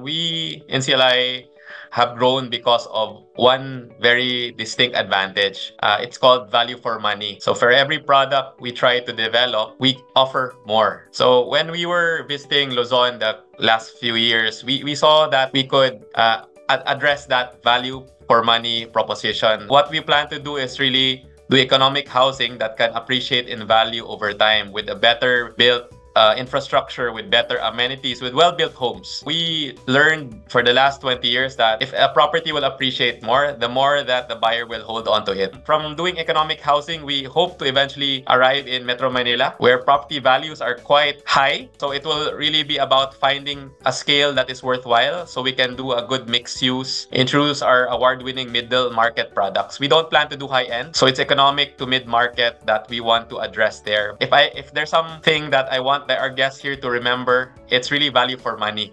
We in CLI have grown because of one very distinct advantage. Uh, it's called value for money. So for every product we try to develop, we offer more. So when we were visiting Luzon the last few years, we, we saw that we could uh, address that value for money proposition. What we plan to do is really do economic housing that can appreciate in value over time with a better built uh, infrastructure with better amenities with well-built homes. We learned for the last 20 years that if a property will appreciate more, the more that the buyer will hold on to it. From doing economic housing, we hope to eventually arrive in Metro Manila where property values are quite high. So it will really be about finding a scale that is worthwhile so we can do a good mixed use, introduce our award-winning middle market products. We don't plan to do high-end, so it's economic to mid-market that we want to address there. If I if there's something that I want our guests here to remember it's really value for money.